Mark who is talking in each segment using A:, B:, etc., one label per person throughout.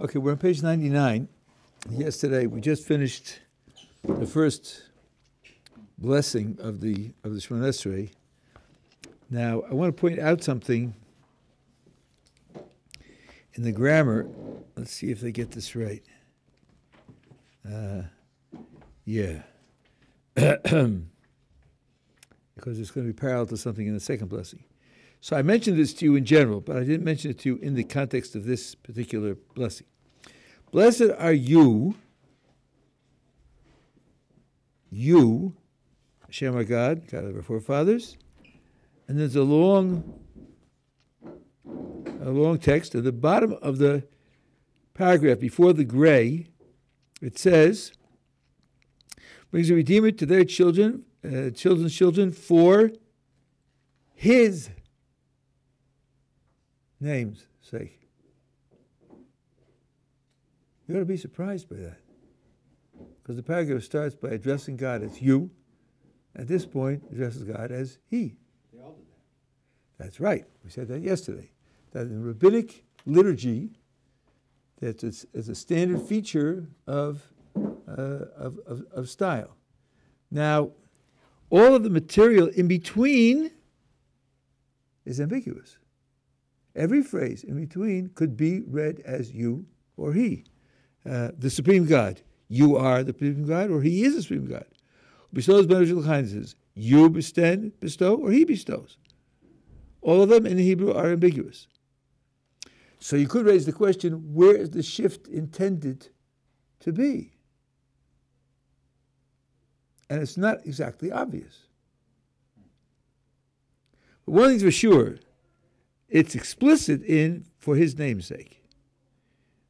A: Okay, we're on page 99. Yesterday, we just finished the first blessing of the of the Shemona Esrei. Now, I want to point out something in the grammar. Let's see if they get this right. Uh, yeah. because it's going to be parallel to something in the second blessing. So I mentioned this to you in general, but I didn't mention it to you in the context of this particular blessing. Blessed are you, you, Hashem our God, God of our forefathers, and there's a long, a long text at the bottom of the paragraph before the gray. It says, brings a redeemer to their children, uh, children's children for his name's sake. You ought to be surprised by that. Because the paragraph starts by addressing God as you. At this point, addresses God as He.
B: They all did that.
A: That's right. We said that yesterday. That in rabbinic liturgy, that it's, it's a standard feature of, uh, of, of, of style. Now, all of the material in between is ambiguous. Every phrase in between could be read as you or he. Uh, the supreme God. You are the supreme God, or he is the supreme God. Bestows beneficial kindnesses. You bestow, bestow, or he bestows. All of them in Hebrew are ambiguous. So you could raise the question where is the shift intended to be? And it's not exactly obvious. But one thing's for sure it's explicit in for his namesake.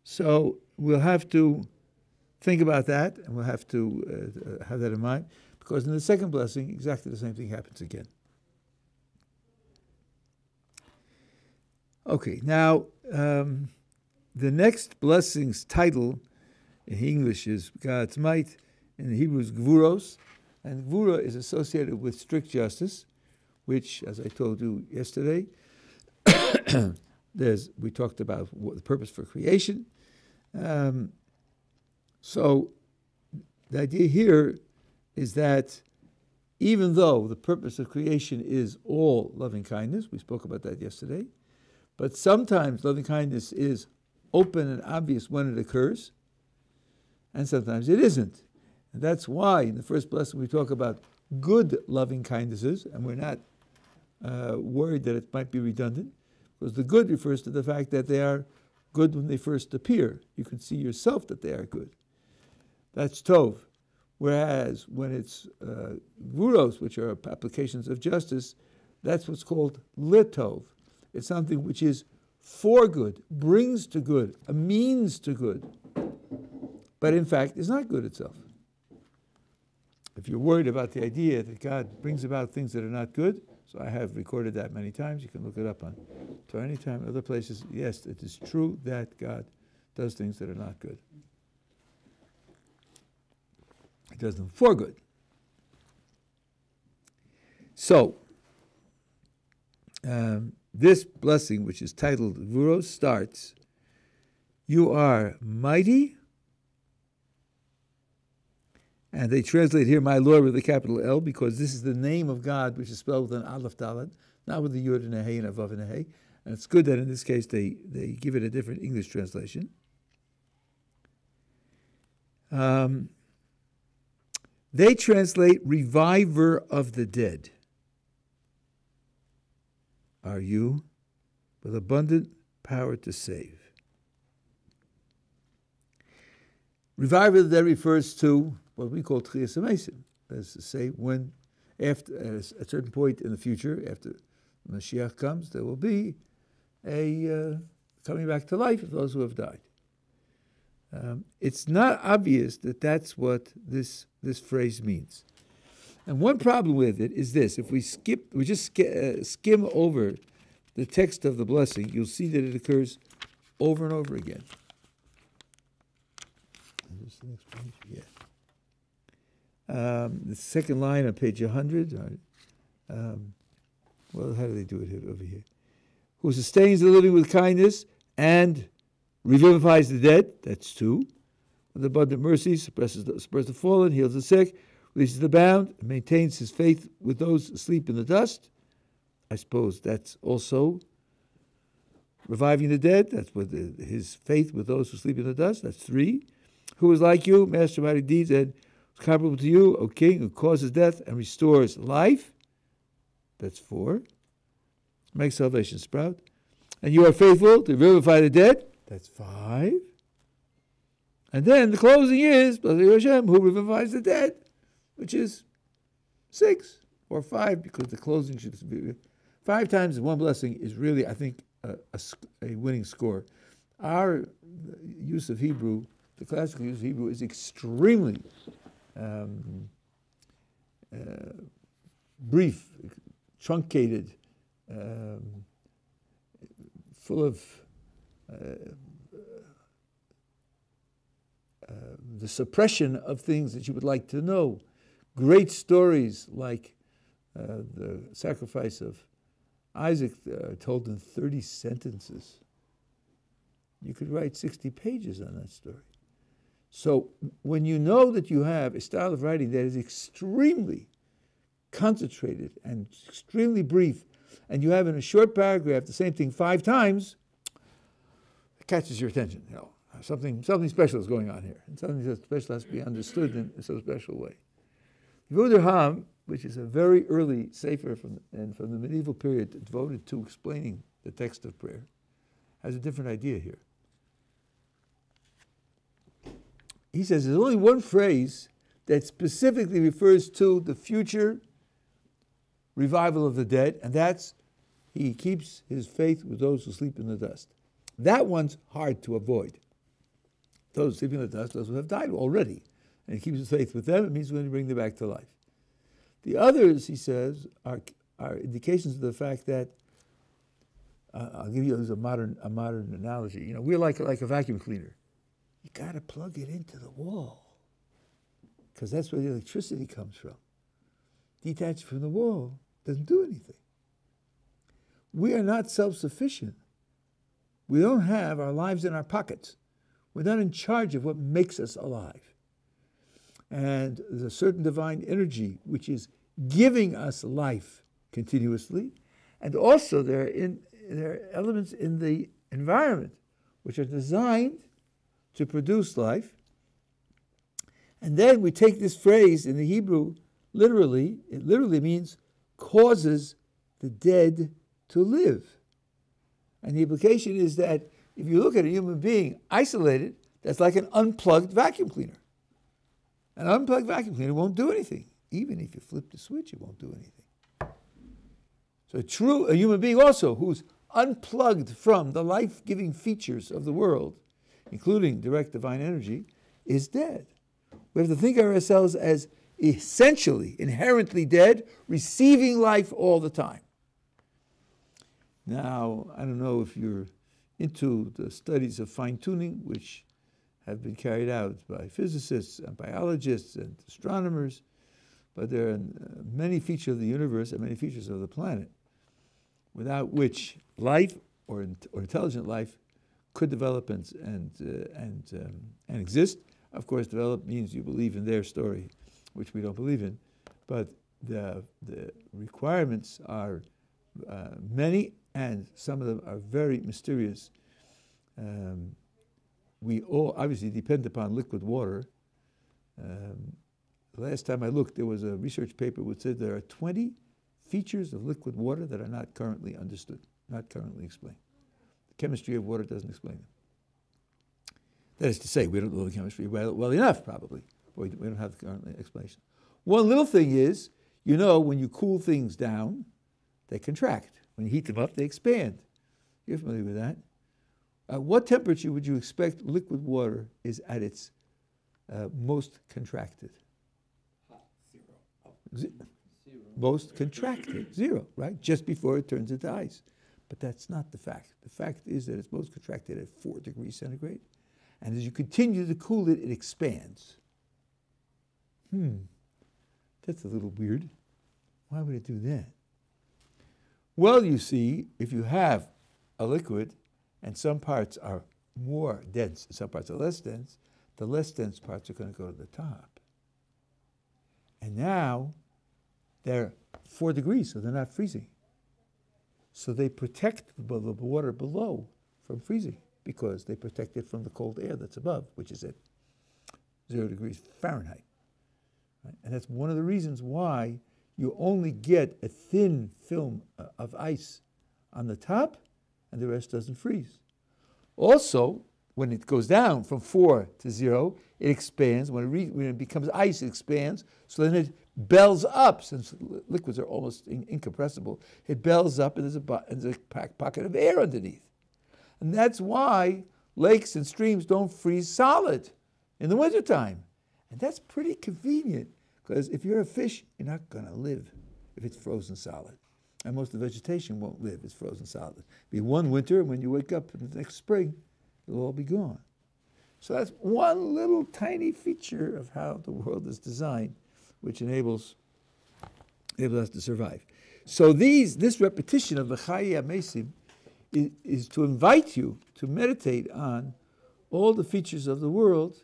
A: So we'll have to think about that, and we'll have to uh, have that in mind, because in the second blessing, exactly the same thing happens again. Okay, now um, the next blessing's title in English is God's might, in Hebrew is Gvuros, and Gvura is associated with strict justice, which, as I told you yesterday, there's we talked about what the purpose for creation. Um, so the idea here is that even though the purpose of creation is all loving kindness, we spoke about that yesterday, but sometimes loving kindness is open and obvious when it occurs, and sometimes it isn't. And that's why in the first blessing we talk about good loving kindnesses, and we're not uh, worried that it might be redundant, because the good refers to the fact that they are good when they first appear. You can see yourself that they are good. That's Tov. Whereas when it's uh, Gvuros, which are applications of justice, that's what's called Litov. It's something which is for good, brings to good, a means to good, but in fact is not good itself. If you're worried about the idea that God brings about things that are not good, so I have recorded that many times. You can look it up on Torah anytime, other places. Yes, it is true that God does things that are not good. He does them for good. So, um, this blessing, which is titled Vuro, starts You are mighty and they translate here, my Lord, with a capital L, because this is the name of God, which is spelled with an Aleph Dalet, not with the Yud and a Hey and a Vav and a Hey. And it's good that in this case they, they give it a different English translation. Um, they translate reviver of the dead. Are you with abundant power to save? Reviver of the dead refers to what we call Tchias That is to say, when after at a certain point in the future, after Mashiach comes, there will be a uh, coming back to life of those who have died. Um, it's not obvious that that's what this this phrase means. And one problem with it is this: if we skip, we just sk- uh, skim over the text of the blessing, you'll see that it occurs over and over again. Yeah. Um, the second line on page 100. Um, well, how do they do it over here? Who sustains the living with kindness and revivifies the dead, that's two. With abundant mercy, suppresses the, suppresses the fallen, heals the sick, releases the bound, maintains his faith with those asleep in the dust. I suppose that's also reviving the dead. That's with his faith with those who sleep in the dust. That's three. Who is like you, master of mighty deeds, and comparable to you, O King, who causes death and restores life. That's four. Make salvation sprout. And you are faithful to revivify the dead. That's five. And then the closing is Blessed Hashem, who revivifies the dead, which is six or five, because the closing should be five times one blessing is really, I think, a, a, a winning score. Our use of Hebrew, the classical use of Hebrew, is extremely um, uh, brief, truncated, um, full of uh, uh, the suppression of things that you would like to know. Great stories like uh, the sacrifice of Isaac uh, told in 30 sentences. You could write 60 pages on that story. So when you know that you have a style of writing that is extremely concentrated and extremely brief, and you have in a short paragraph the same thing five times, it catches your attention. You know, something something special is going on here, and something so special has to be understood in a so special way. Ham which is a very early sefer from, and from the medieval period devoted to explaining the text of prayer, has a different idea here. He says there's only one phrase that specifically refers to the future revival of the dead, and that's he keeps his faith with those who sleep in the dust. That one's hard to avoid. Those sleeping in the dust, those who have died already. And he keeps his faith with them, it means he's going to bring them back to life. The others, he says, are, are indications of the fact that uh, I'll give you a modern a modern analogy. You know, we're like like a vacuum cleaner. You got to plug it into the wall because that's where the electricity comes from. Detached from the wall doesn't do anything. We are not self-sufficient. We don't have our lives in our pockets. We're not in charge of what makes us alive. And there's a certain divine energy which is giving us life continuously. And also there are, in, there are elements in the environment which are designed to produce life. And then we take this phrase in the Hebrew literally, it literally means causes the dead to live. And the implication is that if you look at a human being isolated, that's like an unplugged vacuum cleaner. An unplugged vacuum cleaner won't do anything. Even if you flip the switch, it won't do anything. So a true a human being also who's unplugged from the life-giving features of the world, including direct divine energy, is dead. We have to think of ourselves as essentially, inherently dead, receiving life all the time. Now, I don't know if you're into the studies of fine tuning, which have been carried out by physicists and biologists and astronomers, but there are uh, many features of the universe and many features of the planet without which life or, or intelligent life could develop and, and, uh, and, um, and exist. Of course, develop means you believe in their story, which we don't believe in, but the, the requirements are uh, many and some of them are very mysterious. Um, we all obviously depend upon liquid water. Um, last time I looked, there was a research paper which said there are 20 features of liquid water that are not currently understood, not currently explained. The chemistry of water doesn't explain them. That is to say, we don't know the chemistry well, well enough, probably. We don't have the current explanation. One little thing is, you know, when you cool things down, they contract. When you heat them up, they expand. You're familiar with that. At what temperature would you expect liquid water is at its uh, most contracted?
B: Zero.
A: Most contracted, zero, right? Just before it turns into ice. But that's not the fact. The fact is that it's most contracted at 4 degrees centigrade. And as you continue to cool it, it expands. Hmm, that's a little weird. Why would it do that? Well, you see, if you have a liquid and some parts are more dense, and some parts are less dense, the less dense parts are going to go to the top. And now they're four degrees, so they're not freezing. So they protect the water below from freezing because they protect it from the cold air that's above, which is at zero degrees Fahrenheit. Right? And that's one of the reasons why you only get a thin film uh, of ice on the top and the rest doesn't freeze. Also, when it goes down from four to zero, it expands. When it, when it becomes ice, it expands. So then it bells up, since liquids are almost in- incompressible. It bells up, and there's a, and there's a pocket of air underneath. And that's why lakes and streams don't freeze solid in the wintertime. And that's pretty convenient, because if you're a fish, you're not going to live if it's frozen solid. And most of the vegetation won't live if it's frozen solid. It'll Be one winter, and when you wake up in the next spring, it'll all be gone. So that's one little tiny feature of how the world is designed, which enables, enables us to survive. So these, this repetition of the Chaya Mesim is, is to invite you to meditate on all the features of the world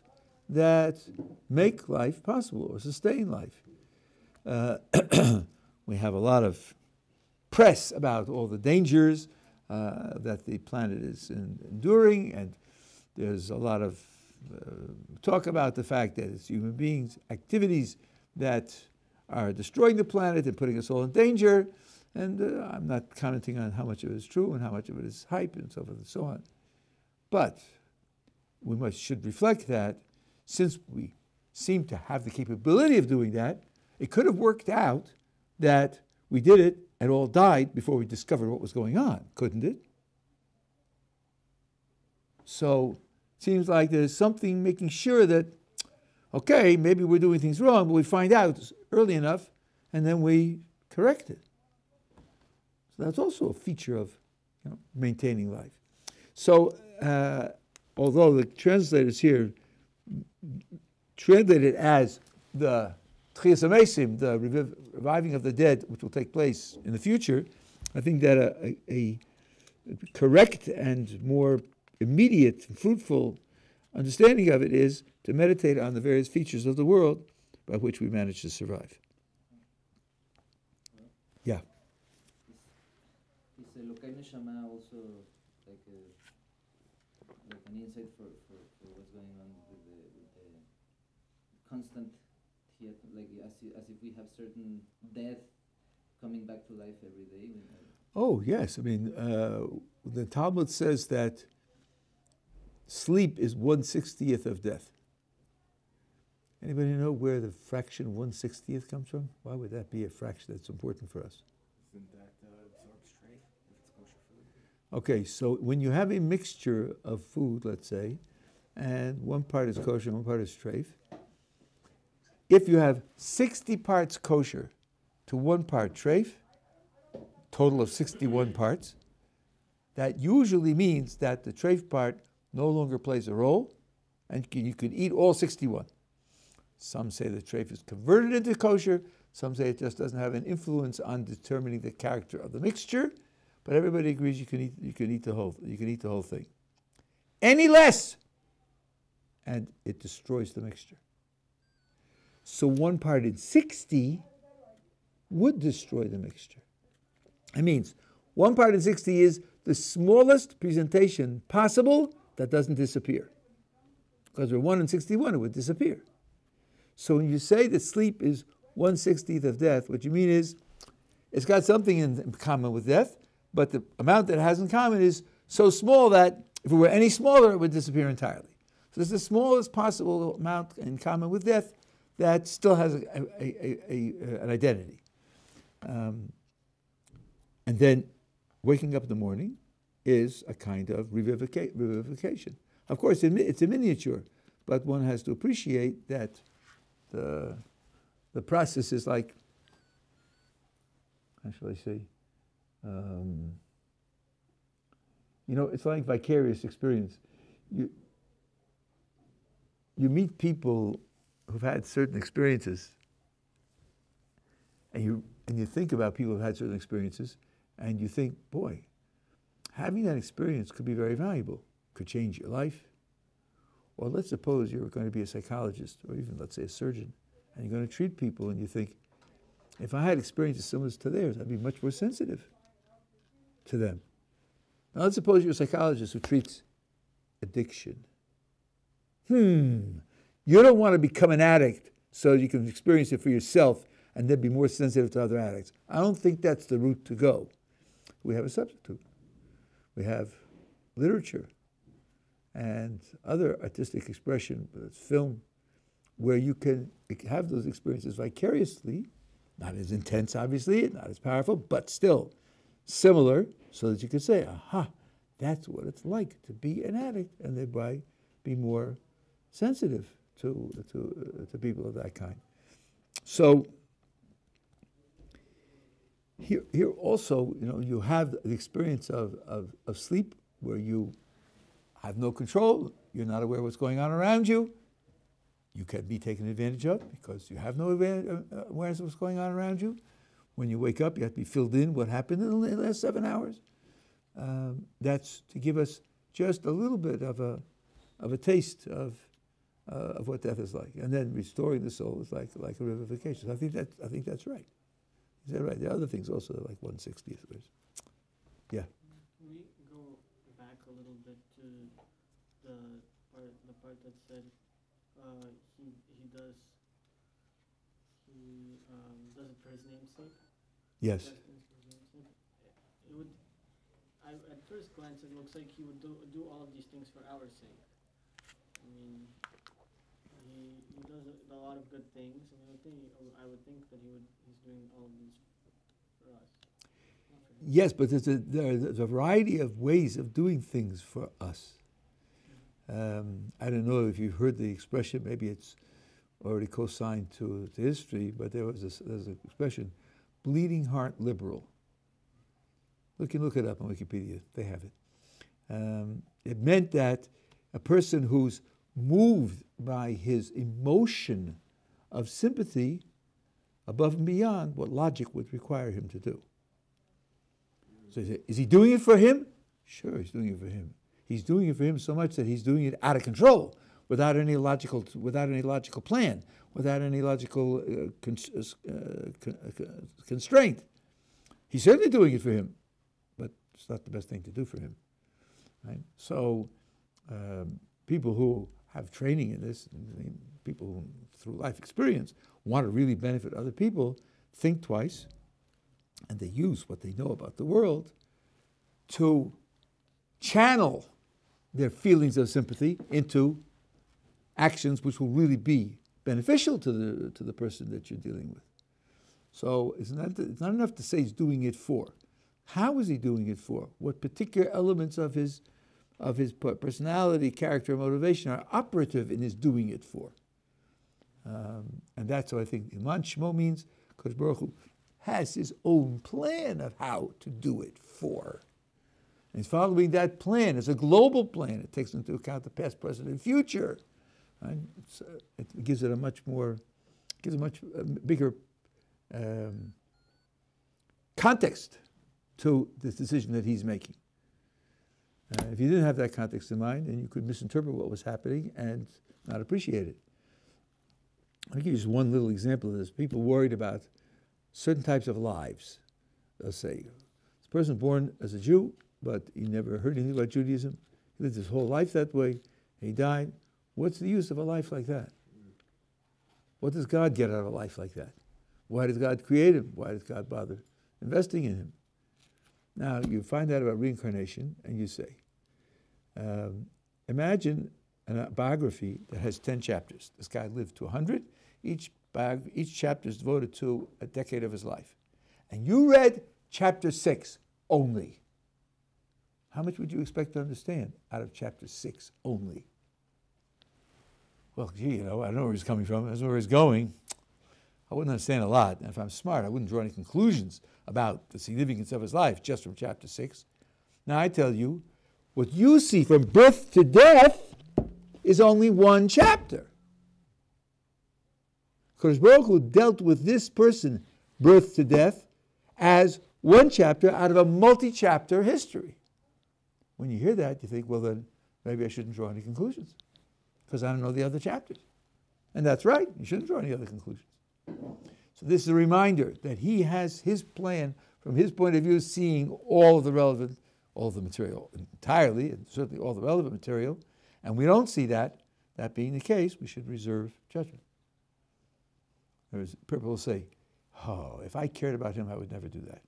A: that make life possible or sustain life. Uh, we have a lot of press about all the dangers uh, that the planet is enduring, and there's a lot of uh, talk about the fact that it's human beings' activities that are destroying the planet and putting us all in danger. And uh, I'm not commenting on how much of it is true and how much of it is hype and so forth and so on. But we must, should reflect that since we seem to have the capability of doing that, it could have worked out that we did it and all died before we discovered what was going on, couldn't it? So it seems like there's something making sure that, okay, maybe we're doing things wrong, but we find out early enough and then we correct it. So that's also a feature of you know, maintaining life. So uh, although the translators here translate it as the Tchias Hamesim, the reviving of the dead, which will take place in the future, I think that a, a, a correct and more immediate and fruitful understanding of it is to meditate on the various features of the world by which we manage to survive. Yeah.
C: Is, Neshama also like, a, like an insight for, for, for what's going on with the, with the constant theater, like as, as if we have certain death coming back to life every day?
A: Oh, yes. I mean, uh, the Talmud says that sleep is one sixtieth of death. Anybody know where the fraction one sixtieth comes from? Why would that be a fraction that's important for us?
B: Isn't that uh, absorbed treif if it's kosher food?
A: Okay, so when you have a mixture of food, let's say, and one part is kosher, one part is treif, if you have 60 parts kosher to one part treif, total of 61 parts, that usually means that the treif part no longer plays a role, and you can eat all 61. Some say the treif is converted into kosher, some say it just doesn't have an influence on determining the character of the mixture, but everybody agrees you can eat, you can eat, the, whole, you can eat the whole thing. Any less, and it destroys the mixture. So one part in 60 would destroy the mixture. That means one part in 60 is the smallest presentation possible that doesn't disappear. Because we're 1 in 61, it would disappear. So when you say that sleep is 1 60th of death, what you mean is it's got something in common with death, but the amount that it has in common is so small that if it were any smaller, it would disappear entirely. So it's the smallest possible amount in common with death that still has a, a, a, an identity. Um, and then waking up in the morning is a kind of revivica- revivification. Of course, it's a miniature, but one has to appreciate that the, the process is like, how shall I say? Um, you know, it's like vicarious experience. You, you meet people who've had certain experiences, and you, and you think about people who've had certain experiences, and you think, boy, having that experience could be very valuable could change your life. Or let's suppose you're going to be a psychologist or even, let's say, a surgeon, and you're going to treat people and you think, if I had experiences similar to theirs, I'd be much more sensitive to them. Now, let's suppose you're a psychologist who treats addiction. Hmm, you don't want to become an addict so you can experience it for yourself and then be more sensitive to other addicts. I don't think that's the route to go. We have a substitute. We have literature and other artistic expression, film, where you can have those experiences vicariously, not as intense, obviously, not as powerful, but still similar, so that you can say, aha, that's what it's like to be an addict, and thereby be more sensitive to, to, uh, to people of that kind. So here, here also, you know, you have the experience of, of, of sleep where you have no control, you're not aware of what's going on around you. You can be taken advantage of because you have no uh, awareness of what's going on around you. When you wake up, you have to be filled in what happened in the last seven hours. Um, that's to give us just a little bit of a, of a taste of, uh, of what death is like. And then restoring the soul is like, like a revivification. So I think, that, I think that's right. Is that right? There are other things also like 160th verse. Yeah.
D: We go back a little bit to the part, the part that said uh, he he does he um, does it for his name's sake?
A: Yes.
D: It would. I, at first glance, it looks like he would do, do all of these things for our sake. I mean, he, he does a, a lot of good things, and I would think I would think that he would he's doing all of these for us.
A: Yes, but there's a, there's a variety of ways of doing things for us. Um, I don't know if you've heard the expression, maybe it's already co-signed to, to history, but there was there's an expression, bleeding heart liberal. You can look it up on Wikipedia, they have it. Um, it meant that a person who's moved by his emotion of sympathy above and beyond what logic would require him to do. So is he doing it for him? Sure, he's doing it for him. He's doing it for him so much that he's doing it out of control, without any logical, without any logical plan, without any logical uh, con- uh, con- uh, constraint. He's certainly doing it for him, but it's not the best thing to do for him. Right? So, um, people who have training in this, people who, through life experience, want to really benefit other people, think twice, and they use what they know about the world to channel their feelings of sympathy into actions which will really be beneficial to the, to the person that you're dealing with. So it's not, it's not enough to say he's doing it for. How is he doing it for? What particular elements of his, of his personality, character, motivation are operative in his doing it for? Um, and that's what I think Iman Shmo means. Kodesh Baruch Hu has his own plan of how to do it for. And he's following that plan. It's a global plan. It takes into account the past, present, and future. Right? Uh, it gives it a much more, gives a much uh, bigger um, context to this decision that he's making. Uh, if you didn't have that context in mind, then you could misinterpret what was happening and not appreciate it. I'll give you just one little example of this. People worried about certain types of lives. They'll say, this person born as a Jew, but he never heard anything about Judaism. He lived his whole life that way. He died. What's the use of a life like that? What does God get out of a life like that? Why does God create him? Why does God bother investing in him? Now, you find out about reincarnation and you say, um, imagine a biography that has 10 chapters. This guy lived to 100. Each, each chapter is devoted to a decade of his life. And you read chapter 6 only. How much would you expect to understand out of chapter six only? Well, gee, you know, I don't know where he's coming from. I don't know where he's going. I wouldn't understand a lot. And if I'm smart, I wouldn't draw any conclusions about the significance of his life just from chapter six. Now, I tell you, what you see from birth to death is only one chapter. Because Baruch Hu dealt with this person, birth to death, as one chapter out of a multi chapter history. When you hear that, you think, well, then maybe I shouldn't draw any conclusions because I don't know the other chapters. And that's right, you shouldn't draw any other conclusions. So this is a reminder that he has his plan from his point of view, seeing all of the relevant, all the material entirely, and certainly all the relevant material, and we don't see that. That being the case, we should reserve judgment. There's people will say, "Oh, if I cared about him, I would never do that."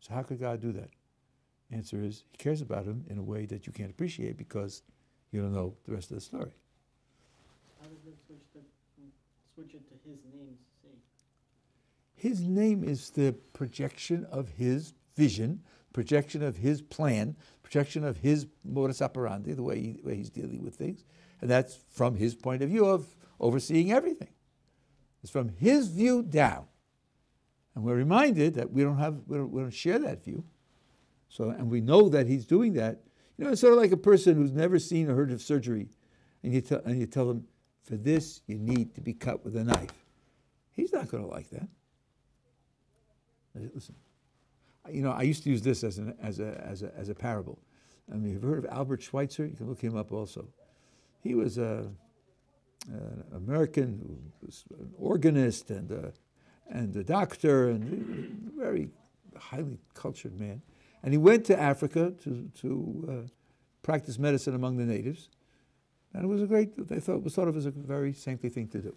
A: So how could God do that? Answer is, He cares about him in a way that you can't appreciate because you don't know the rest of the story.
D: How does that switch the, switch it to his name? Say,
A: His name is the projection of his vision, projection of his plan, projection of his modus operandi, the way, he, way he's dealing with things. And that's from his point of view of overseeing everything. It's from his view down. And we're reminded that we don't have we don't, we don't share that view. So and we know that he's doing that. You know, it's sort of like a person who's never seen or heard of surgery, and you tell and you tell them, for this you need to be cut with a knife. He's not going to like that. Listen, you know, I used to use this as, an, as, a, as, a, as a parable. I mean, you've heard of Albert Schweitzer? You can look him up also. He was a, an American who was an organist and a, and a doctor and a very highly cultured man. And he went to Africa to, to uh, practice medicine among the natives. And it was a great, they thought, it was thought of as a very saintly thing to do.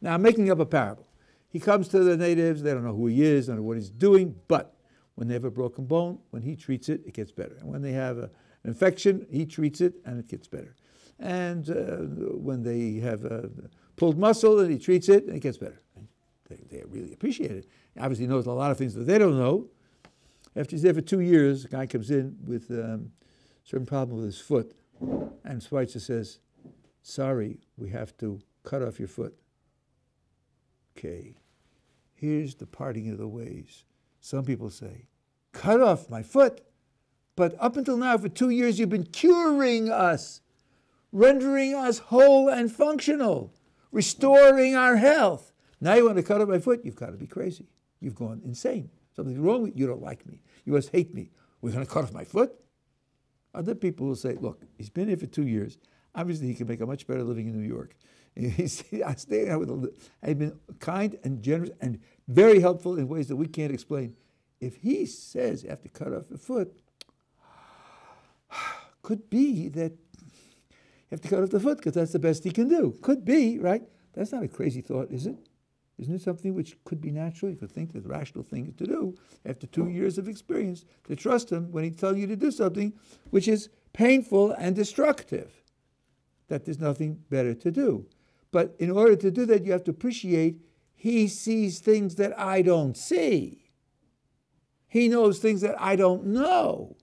A: Now, I'm making up a parable. He comes to the natives, they don't know who he is, don't know what he's doing, but when they have a broken bone, when he treats it, it gets better. And when they have a, an infection, he treats it and it gets better. And uh, when they have a pulled muscle and he treats it, and it gets better. They, they really appreciate it. He obviously knows a lot of things that they don't know. After he's there for two years, a guy comes in with um, a certain problem with his foot, and Schweitzer says, sorry, we have to cut off your foot. Okay, here's the parting of the ways. Some people say, cut off my foot, but up until now, for two years, you've been curing us, rendering us whole and functional, restoring our health. Now you want to cut off my foot? You've got to be crazy. You've gone insane. Something's wrong with you. You don't like me. You must hate me. We're going to cut off my foot? Other people will say, look, he's been here for two years. Obviously, he can make a much better living in New York. I've been kind and generous and very helpful in ways that we can't explain. If he says you have to cut off a foot, could be that you have to cut off the foot because that's the best he can do. Could be, right? That's not a crazy thought, is it? Isn't it something which could be natural? You could think that the rational thing to do after two years of experience to trust him when he tells you to do something which is painful and destructive. That there's nothing better to do. But in order to do that, you have to appreciate he sees things that I don't see. He knows things that I don't know.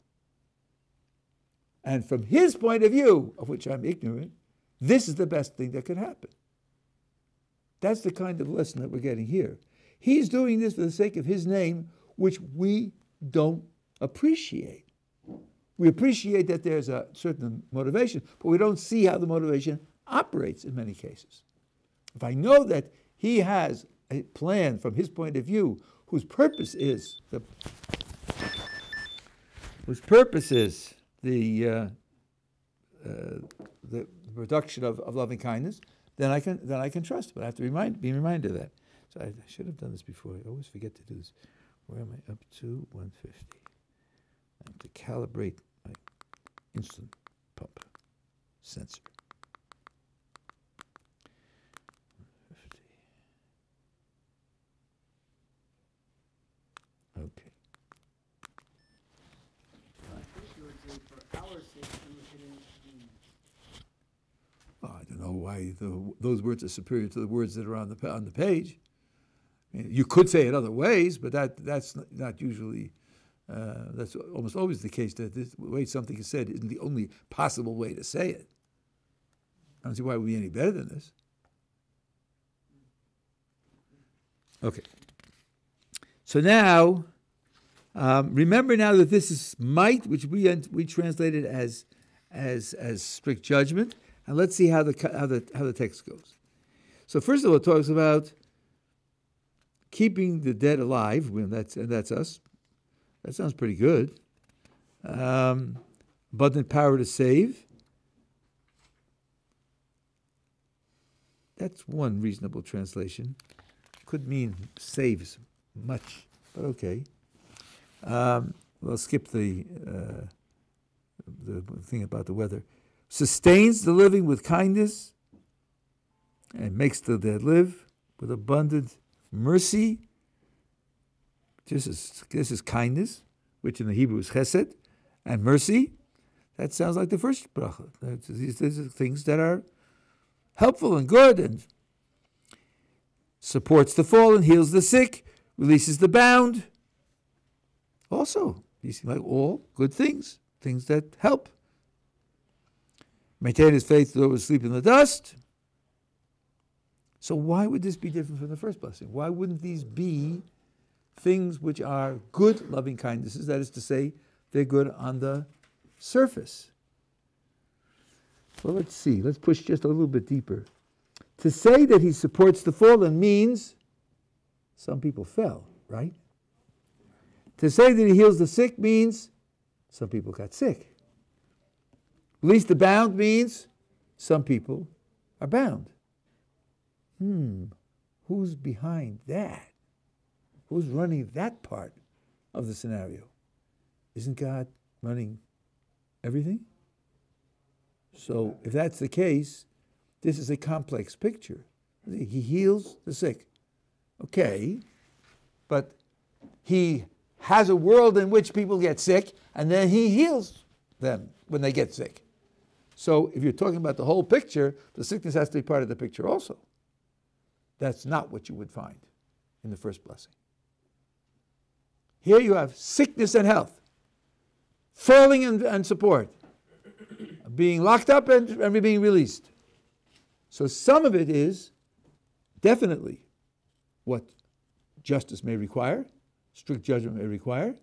A: And from his point of view, of which I'm ignorant, this is the best thing that could happen. That's the kind of lesson that we're getting here. He's doing this for the sake of his name, which we don't appreciate. We appreciate that there's a certain motivation, but we don't see how the motivation operates in many cases. If I know that he has a plan from his point of view whose purpose is the whose purpose is the uh, uh, the production of, of loving kindness, then I can then I can trust. But I have to remind be reminded of that. So I, I should have done this before. I always forget to do this. Where am I up to? 150. I have to calibrate my insulin pump sensor. 150. Okay.
D: I think you would say
A: I don't know why the, those words are superior to the words that are on the on the page. I mean, you could say it other ways, but that that's not, usually. Uh, that's almost always the case that this, the way something is said isn't the only possible way to say it. I don't see why it would be any better than this. Okay. So now, um, remember now that this is might, which we we translated as as as strict judgment, and let's see how the how the how the text goes. So first of all, it talks about keeping the dead alive. Well, that's and that's us. That sounds pretty good. Um, abundant power to save. That's one reasonable translation. Could mean saves much, but okay. Um, we'll skip the uh, the thing about the weather. Sustains the living with kindness and makes the dead live with abundant mercy. This is, this is kindness, which in the Hebrew is chesed, and mercy. That sounds like the first bracha. These, these are things that are helpful and good and supports the fallen, heals the sick, releases the bound. Also, these seem like all good things, things that help. Maintain his faith though he sleep in the dust. So why would this be different from the first blessing? Why wouldn't these be things which are good loving kindnesses? That is to say, they're good on the surface. Well, let's see. Let's push just a little bit deeper. To say that he supports the fallen means some people fell, right? To say that he heals the sick means some people got sick. Release the bound means some people are bound. Hmm, who's behind that? Who's running that part of the scenario? Isn't God running everything? So, if that's the case, this is a complex picture. He heals the sick. Okay, but he has a world in which people get sick, and then he heals them when they get sick. So, if you're talking about the whole picture, the sickness has to be part of the picture also. That's not what you would find in the first blessing. Here you have sickness and health, falling and, and support, being locked up and, and being released. So some of it is definitely what justice may require, strict judgment may require,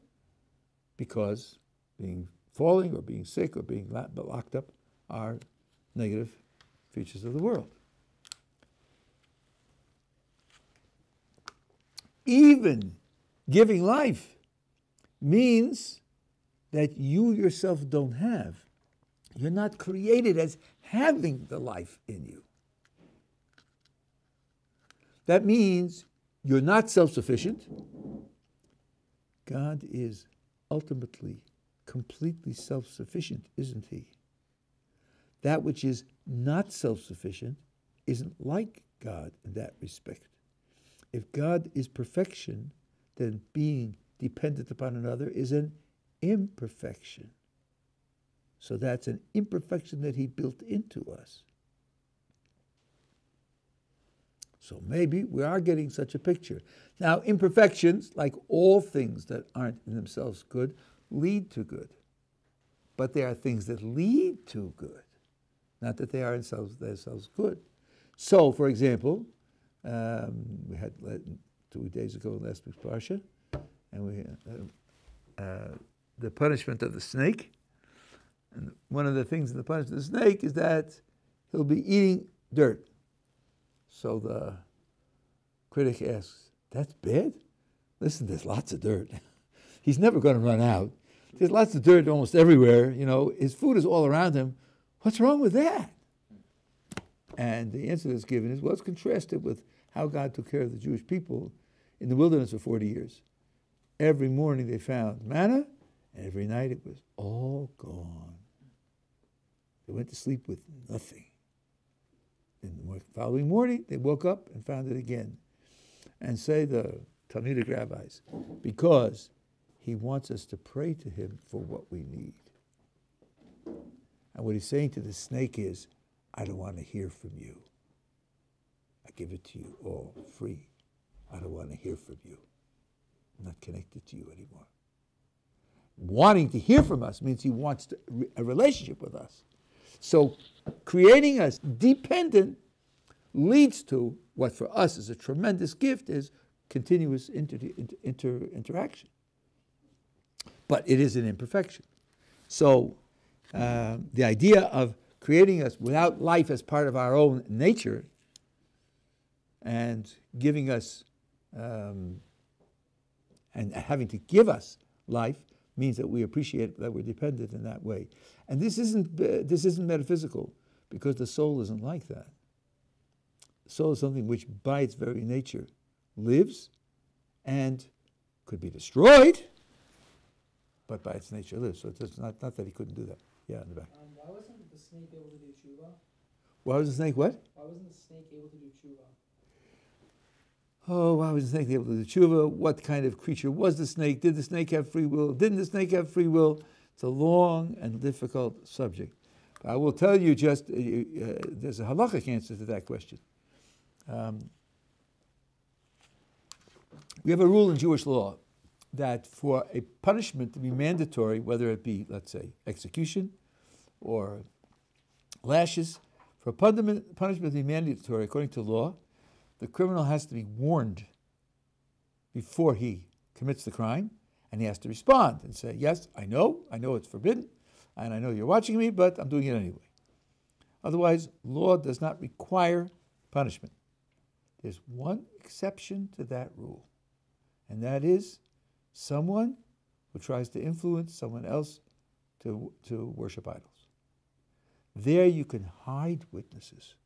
A: because being falling or being sick or being locked up are negative features of the world. Even giving life means that you yourself don't have. You're not created as having the life in you. That means you're not self sufficient. God is ultimately, completely self sufficient, isn't He? That which is not self sufficient isn't like God in that respect. If God is perfection, then being dependent upon another is an imperfection. So that's an imperfection that He built into us. So maybe we are getting such a picture. Now, imperfections, like all things that aren't in themselves good, lead to good. But they are things that lead to good, not that they are themselves, themselves good. So, for example, um, we had two days ago in last week's parsha, and we uh, uh, the punishment of the snake. And one of the things in the punishment of the snake is that he'll be eating dirt. So the critic asks, That's bad? Listen, there's lots of dirt. He's never going to run out. There's lots of dirt almost everywhere. You know, his food is all around him. What's wrong with that? And the answer that's given is well, it's contrasted with how God took care of the Jewish people in the wilderness for 40 years. Every morning they found manna, and every night it was all gone. They went to sleep with nothing. The following morning, they woke up and found it again. And say the Talmudic rabbis, because he wants us to pray to him for what we need. And what he's saying to the snake is, I don't want to hear from you. I give it to you all free. I don't want to hear from you. I'm not connected to you anymore. Wanting to hear from us means he wants to, a relationship with us. So creating us dependent leads to what for us is a tremendous gift is continuous inter, inter, inter, interaction. But it is an imperfection. So uh, the idea of creating us without life as part of our own nature and giving us um, and having to give us life means that we appreciate that we're dependent in that way. And this isn't, uh, this isn't metaphysical because the soul isn't like that. soul is something which, by its very nature, lives and could be destroyed, but by its nature lives. So it's not, not that he couldn't do that. Yeah, in the back.
B: Um, why wasn't the snake able to do tshuva?
A: Why was the snake what?
B: Why wasn't the snake able to do tshuva?
A: Oh, why was the snake able to do tshuva? What kind of creature was the snake? Did the snake have free will? Didn't the snake have free will? It's a long and difficult subject. I will tell you just, uh, uh, there's a halachic answer to that question. Um, we have a rule in Jewish law that for a punishment to be mandatory, whether it be, let's say, execution or lashes, for punishment to be mandatory according to law, the criminal has to be warned before he commits the crime, and he has to respond and say, Yes, I know, I know it's forbidden, and I know you're watching me, but I'm doing it anyway. Otherwise, law does not require punishment. There's one exception to that rule, and that is someone who tries to influence someone else to, to worship idols. There you can hide witnesses.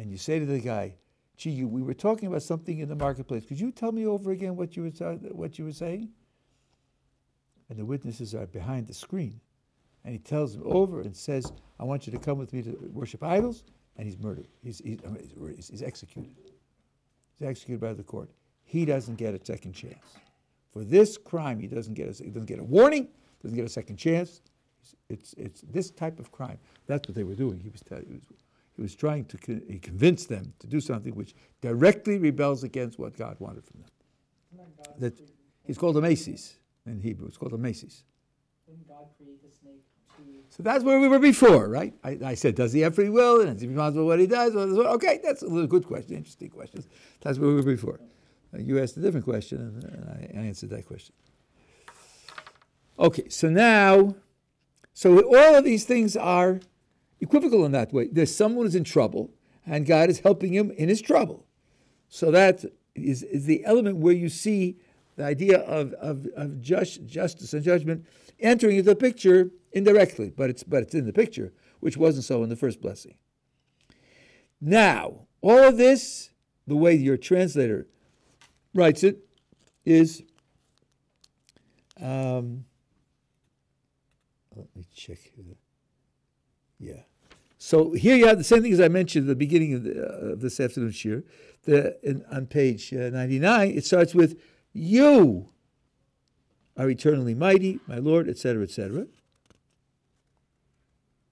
A: And you say to the guy, gee, you, we were talking about something in the marketplace. Could you tell me over again what you were, what you were saying? And the witnesses are behind the screen. And he tells them over and says, I want you to come with me to worship idols. And he's murdered. He's, he's, he's, he's executed. He's executed by the court. He doesn't get a second chance. For this crime, he doesn't get a, he doesn't get a warning, doesn't get a second chance. It's, it's, this type of crime. That's what they were doing. He was, telling. He was trying to con- he convince them to do something which directly rebels against what God wanted from them.
B: That God's
A: That
B: free-
A: he's called a meisis in Hebrew. It's called a meisis.
B: Didn't God create the snake to?
A: So that's where we were before, right? I, I said, does he have free will? And is he responsible for what he does? Okay, that's a good question, interesting question. That's where we were before. Uh, you asked a different question, and, I answered that question. Okay, so now, so all of these things are equivocal in that way. There's someone who's in trouble, and God is helping him in his trouble. So that is, is the element where you see the idea of, of, of just, justice and judgment entering into the picture indirectly, but it's, but it's in the picture, which wasn't so in the first blessing. Now, all of this, the way your translator writes it, is. Um, let me check here. Yeah. So here you have the same thing as I mentioned at the beginning of, the, uh, of this afternoon's shiur. The, in, on page uh, 99, it starts with, You are eternally mighty, my Lord, etc., etc.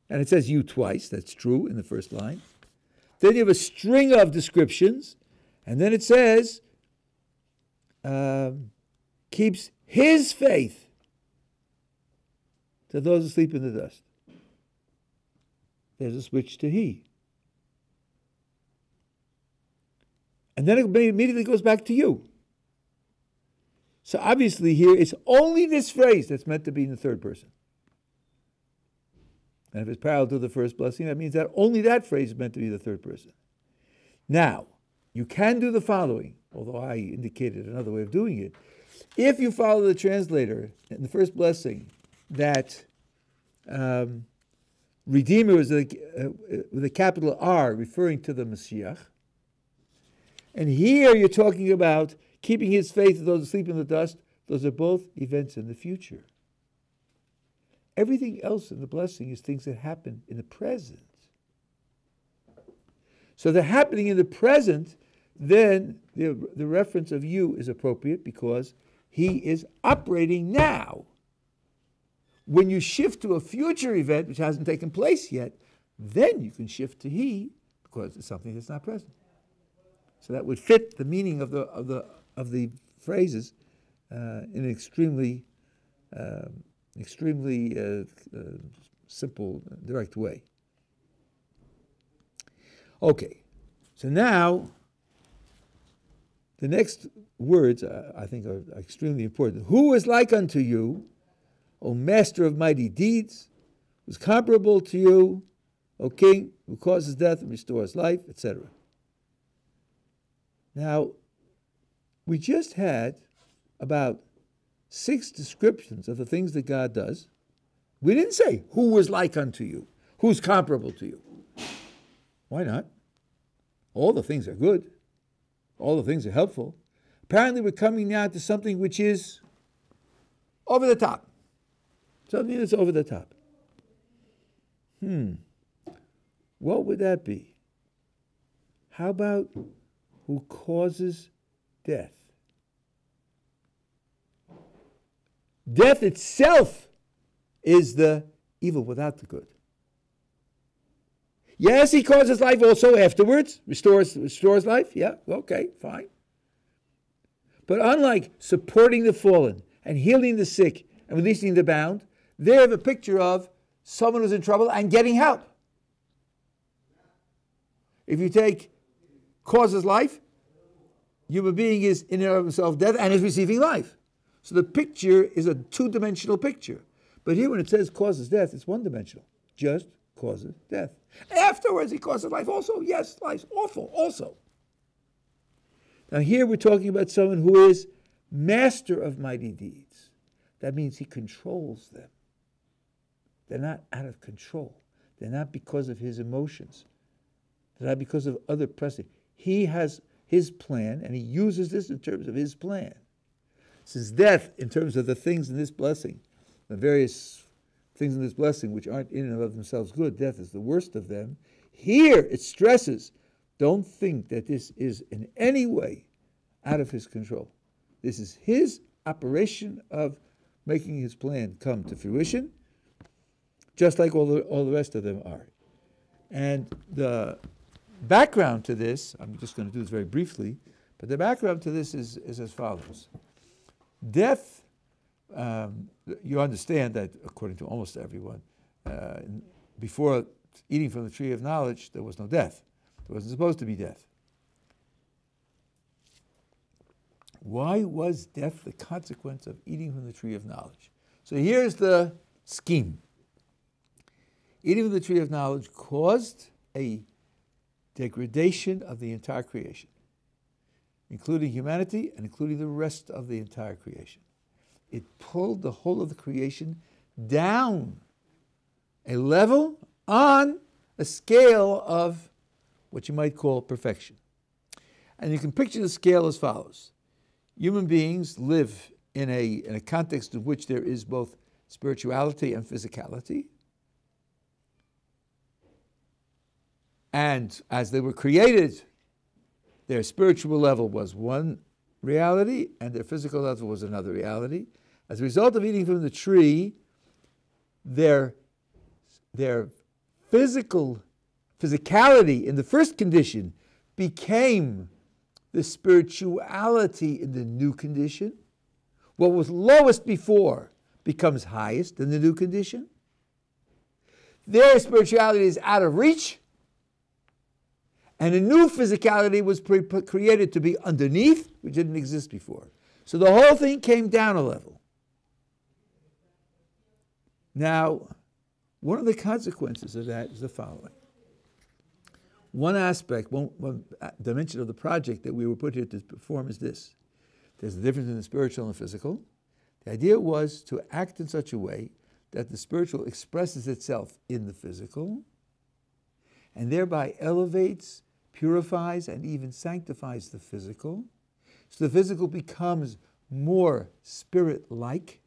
A: And it says you twice, that's true in the first line. Then you have a string of descriptions, and then it says, um, keeps his faith to those who sleep in the dust. There's a switch to he. And then it immediately goes back to you. So obviously, here it's only this phrase that's meant to be in the third person. And if it's parallel to the first blessing, that means that only that phrase is meant to be the third person. Now, you can do the following, although I indicated another way of doing it. If you follow the translator in the first blessing, that um, Redeemer is uh, with a capital R, referring to the Messiah. And here you're talking about keeping his faith to those who sleep in the dust. Those are both events in the future. Everything else in the blessing is things that happen in the present. So they're happening in the present, then the, the reference of you is appropriate because he is operating now. When you shift to a future event which hasn't taken place yet, then you can shift to he because it's something that's not present. So that would fit the meaning of the of the of the phrases uh, in an extremely um, extremely uh, uh, simple, direct way. Okay, so now the next words uh, I think are extremely important. Who is like unto you, O Master of mighty deeds, who's comparable to you, O King, who causes death and restores life, etc. Now, we just had about six descriptions of the things that God does. We didn't say who was like unto you, who's comparable to you. Why not? All the things are good. All the things are helpful. Apparently, we're coming now to something which is over the top. Something that's over the top. Hmm. What would that be? How about who causes death? Death itself is the evil without the good. Yes, he causes life also afterwards, restores, restores life. Yeah, okay, fine. But unlike supporting the fallen and healing the sick and releasing the bound, they have a picture of someone who's in trouble and getting help. If you take causes life, human being is in and of himself death and is receiving life. So the picture is a two dimensional picture. But here, when it says causes death, it's one dimensional. Just causes death. Afterwards, he causes life also. Yes, life's awful also. Now, here we're talking about someone who is master of mighty deeds. That means he controls them. They're not out of control. They're not because of his emotions. They're not because of other pressing. He has his plan, and he uses this in terms of his plan. Since death, in terms of the things in this blessing, the various things in this blessing which aren't in and of themselves good, death is the worst of them. Here it stresses don't think that this is in any way out of his control. This is his operation of making his plan come to fruition, just like all the, all the rest of them are. And the background to this, I'm just going to do this very briefly, but the background to this is, is as follows Death um, you understand that, according to almost everyone, uh, before eating from the tree of knowledge, there was no death. There wasn't supposed to be death. Why was death the consequence of eating from the tree of knowledge? So here's the scheme eating from the tree of knowledge caused a degradation of the entire creation, including humanity and including the rest of the entire creation it pulled the whole of the creation down a level on a scale of what you might call perfection. And you can picture the scale as follows human beings live in a, in a context in which there is both spirituality and physicality. And as they were created, their spiritual level was one reality and their physical level was another reality. As a result of eating from the tree, their, their physical physicality in the first condition became the spirituality in the new condition. What was lowest before becomes highest in the new condition. Their spirituality is out of reach, and a new physicality was created to be underneath, which didn't exist before. So the whole thing came down a level. Now, one of the consequences of that is the following. One aspect, one, one uh, dimension of the project that we were put here to perform is this there's a difference in the spiritual and the physical. The idea was to act in such a way that the spiritual expresses itself in the physical and thereby elevates, purifies, and even sanctifies the physical. So the physical becomes more spirit like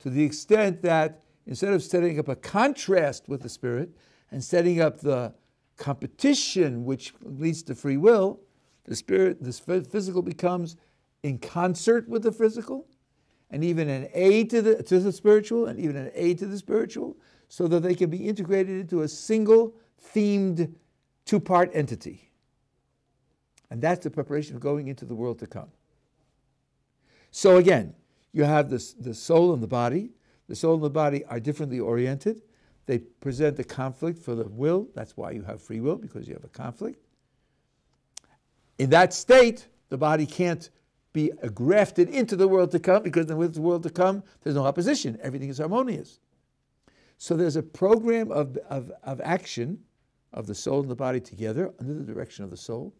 A: to the extent that instead of setting up a contrast with the Spirit and setting up the competition which leads to free will, the spirit, the physical becomes in concert with the physical, and even an aid to the, to the spiritual, and even an aid to the spiritual, so that they can be integrated into a single themed two part entity. And that's the preparation of going into the world to come. So again, you have this, the soul and the body. The soul and the body are differently oriented. They present a conflict for the will. That's why you have free will, because you have a conflict. In that state, the body can't be grafted into the world to come, because with the world to come, there's no opposition. Everything is harmonious. So there's a program of, of, of action of the soul and the body together under the direction of the soul,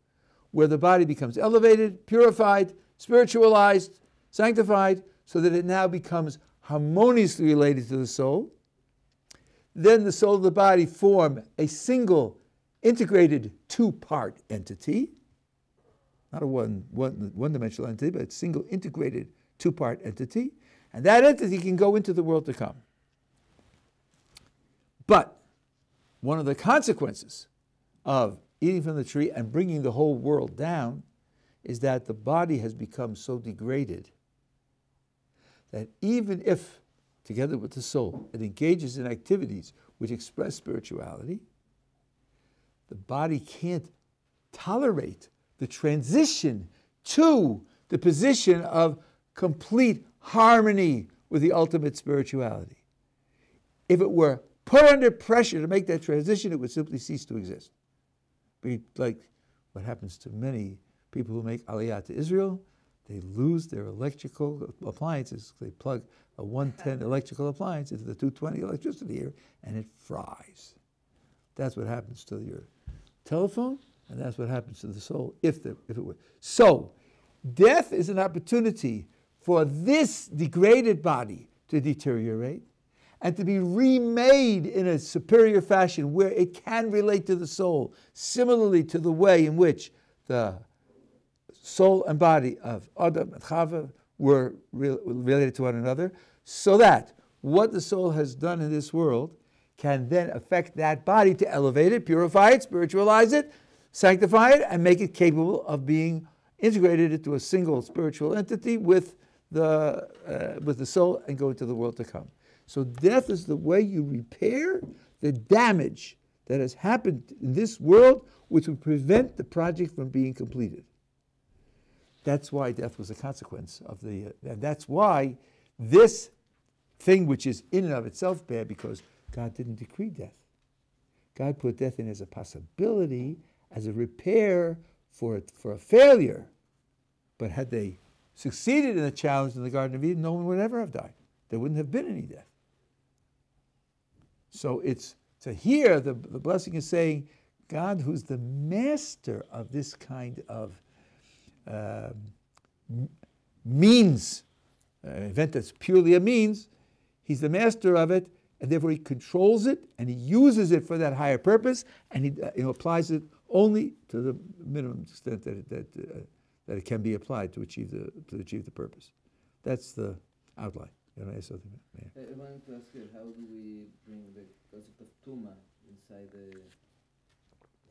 A: where the body becomes elevated, purified, spiritualized, sanctified, so that it now becomes harmoniously related to the soul. Then the soul and the body form a single integrated two-part entity, not a one, one, one-dimensional entity, but a single integrated two-part entity, and that entity can go into the world to come. But one of the consequences of eating from the tree and bringing the whole world down is that the body has become so degraded that even if, together with the soul, it engages in activities which express spirituality, the body can't tolerate the transition to the position of complete harmony with the ultimate spirituality. If it were put under pressure to make that transition, it would simply cease to exist. Be like what happens to many people who make aliyah to Israel. They lose their electrical appliances. They plug a 110 electrical appliance into the 220 electricity here, and it fries. That's what happens to your telephone, and that's what happens to the soul if, the, if it were. So, death is an opportunity for this degraded body to deteriorate and to be remade in a superior fashion where it can relate to the soul, similarly to the way in which the soul and body of Adam and Chava were related to one another, so that what the soul has done in this world can then affect that body to elevate it, purify it, spiritualize it, sanctify it, and make it capable of being integrated into a single spiritual entity with the, uh, with the soul and go into the world to come. So death is the way you repair the damage that has happened in this world, which would prevent the project from being completed. That's why death was a consequence of the, uh, and that's why this thing, which is in and of itself bad, because God didn't decree death. God put death in as a possibility, as a repair for, for a failure. But had they succeeded in the challenge in the Garden of Eden, no one would ever have died. There wouldn't have been any death. So it's to hear the, the blessing is saying, God, who's the master of this kind of uh, means, an event that's purely a means, he's the master of it, and therefore he controls it and he uses it for that higher purpose, and he uh, you know, applies it only to the minimum extent that it, that, uh, that it can be applied to achieve the to achieve the purpose. That's the outline. You know, something.
C: Yeah. Uh, I wanted to ask you, how do we bring the concept of tuma inside the?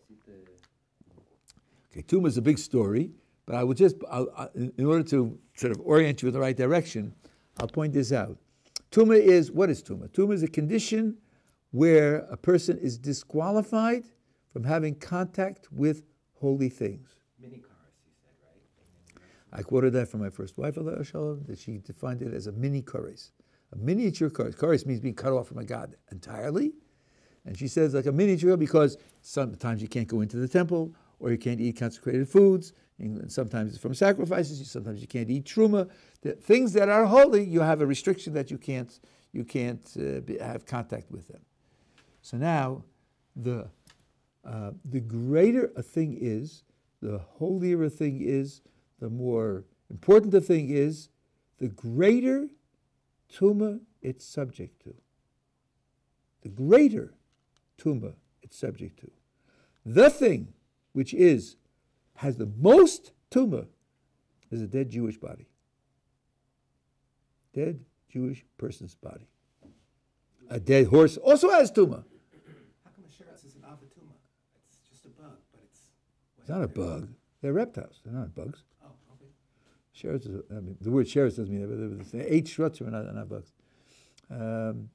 C: the uh,
A: okay, tuma is a big story, but I will just, I'll, in order to sort of orient you in the right direction, I'll point this out. Tuma is, what is tuma? Tuma is a condition where a person is disqualified from having contact with holy things
B: kares, you said, right?
A: I quoted that from my first wife, that she defined it as a mini kares. A miniature kares. Kares means being cut off from a God entirely. And she says like a miniature because sometimes you can't go into the temple or you can't eat consecrated foods. And sometimes it's from sacrifices. Sometimes you can't eat truma. The things that are holy, you have a restriction that you can't you can't uh, be, have contact with them. So now, the uh, the greater a thing is, the holier a thing is, the more important the thing is, the greater tuma it's subject to. The greater tuma it's subject to. The thing which is has the most tuma is a dead Jewish body. Dead Jewish person's body. A dead horse also has tuma.
B: How come a sheretz is an av hatuma? It's just a bug, but it's.
A: It's not a bug. They're reptiles. They're not bugs. Sheretz I mean, the word sheretz doesn't mean that, but eight shruts are not, not bugs. Um,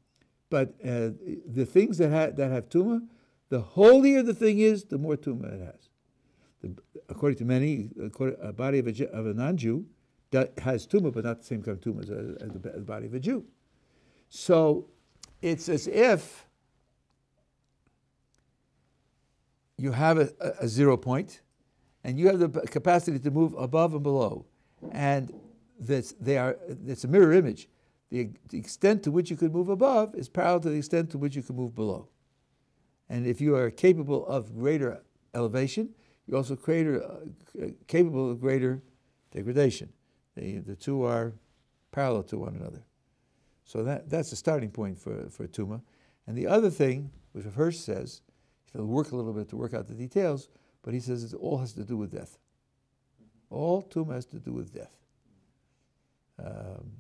A: but uh, the things that, ha- that have tuma, the holier the thing is, the more tuma it has. The, according to many, a body of a, of a non-Jew has tuma, but not the same kind of tuma as, a, as the, the body of a Jew. So it's as if you have a, a, zero point, and you have the capacity to move above and below, and that's they are it's a mirror image. The, the extent to which you can move above is parallel to the extent to which you can move below. And if you are capable of greater elevation, you're also greater, uh, capable of greater degradation. The, the two are parallel to one another. So that, that's the starting point for, for Tuma. And the other thing, which Hirsch says, They'll work a little bit to work out the details, but he says it all has to do with death. All tuma has to do with death. Um,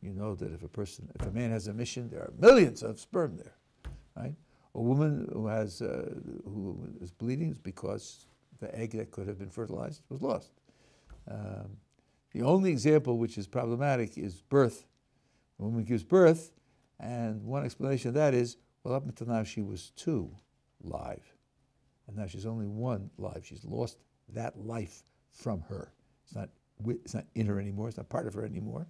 A: you know that if a person, if a man has a mission, there are millions of sperm there, right? A woman who has uh, who is bleeding is because the egg that could have been fertilized was lost. Um, the only example which is problematic is birth. A woman gives birth, and one explanation of that is, well, up until now she was two live, and now she's only one live. She's lost that life from her. It's not it's not in her anymore. It's not part of her anymore.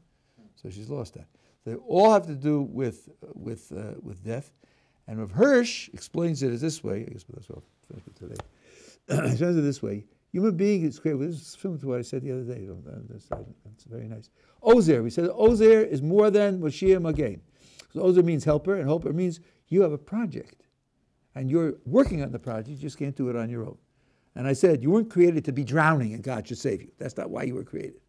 A: So she's lost that. They all have to do with with uh, with death. And Rav Hirsch explains it this way. I guess that's what I'll finish with today. he explains it this way: Human being is created. This is similar to what I said the other day. That's, very nice. Ozer. We said Ozer is more than Moshiach Magen. So Ozer means helper, and helper means you have a project, and you're working on the project. You just can't do it on your own. And I said you weren't created to be drowning, and God should save you. That's not why you were created.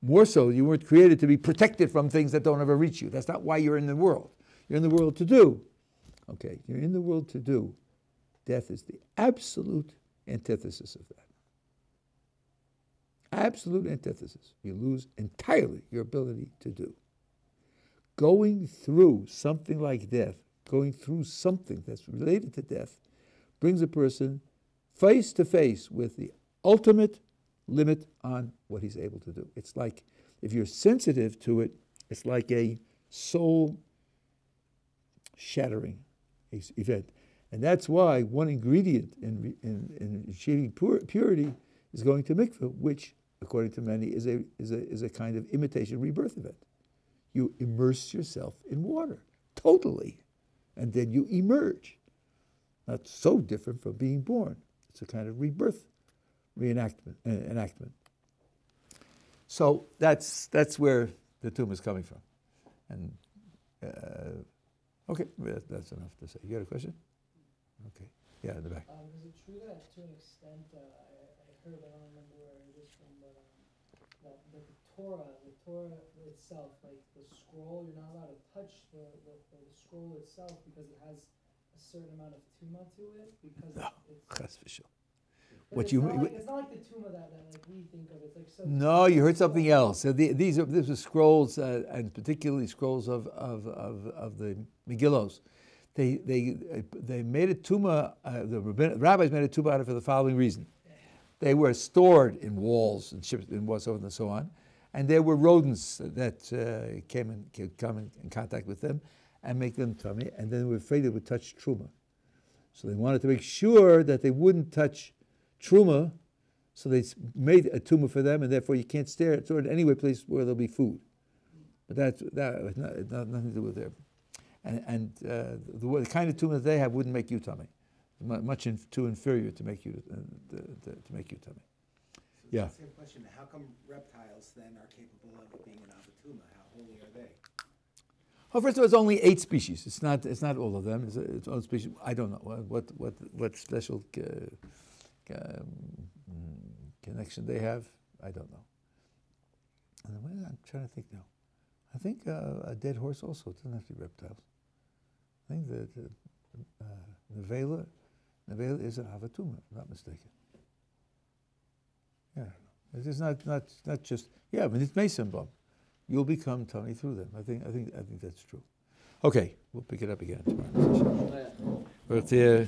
A: More so, you weren't created to be protected from things that don't ever reach you. That's not why you're in the world. You're in the world to do. Okay, you're in the world to do. Death is the absolute antithesis of that. Absolute antithesis. You lose entirely your ability to do. Going through something like death, going through something that's related to death, brings a person face to face with the ultimate limit on what he's able to do. It's like, if you're sensitive to it, it's like a soul shattering event. And that's why one ingredient in, in, in achieving pur- purity is going to mikveh, which, according to many, is a, is, a, is a kind of imitation rebirth event. You immerse yourself in water, totally, and then you emerge. That's so different from being born. It's a kind of rebirth reenactment. Uh, enactment. So that's, that's where the tuma is coming from. And uh, okay, that's enough to say. You got a question? Okay, yeah, in the back.
E: Um, is it true that to an extent, uh, I, I heard, I don't remember where it is from, but, um, the Torah, the Torah itself, like the scroll, you're not allowed to touch the, the, the scroll itself because it has certain amount of tuma to it, because
A: No.
E: it's.
A: V'shel. what
E: it's
A: you?
E: Not like, it's not like the tuma that, that like we think of, it's like so.
A: No, you heard something else. So the, these are these are scrolls, uh, and particularly scrolls of, of, of, of the Megillos. They, they, they made a tuma, uh, the rabbis made a tuma out of it for the following reason. They were stored in walls and ships and so on and so on, and there were rodents that uh, came and could come in, in contact with them and make them tamei, and then they were afraid they would touch truma. So they wanted to make sure that they wouldn't touch truma, so they made a tuma for them, and therefore you can't stare at sort of any place where there'll be food. But that's that not, not, nothing to do with there. And, and uh, the, the kind of tuma that they have wouldn't make you tamei. Much in, too inferior to make you uh, to, to, to make you tamei.
B: So
A: Yeah.
B: Same question, how come reptiles then are capable of being an av hatuma? How holy are they?
A: Well, first of all, it's only eight species. It's not. It's not all of them. It's, it's all species. I don't know what what what, special uh, um, connection they have. I don't know. I'm trying to think now. I think uh, a dead horse also doesn't have to be reptiles. I think that uh, Nevela, Nevela is an av hatuma, if I'm not mistaken. Yeah, I. It's not not not just yeah, but it's mason bump you'll become tamei through them. I think, I think, I think that's true. Okay, we'll pick it up again tomorrow. At the uh,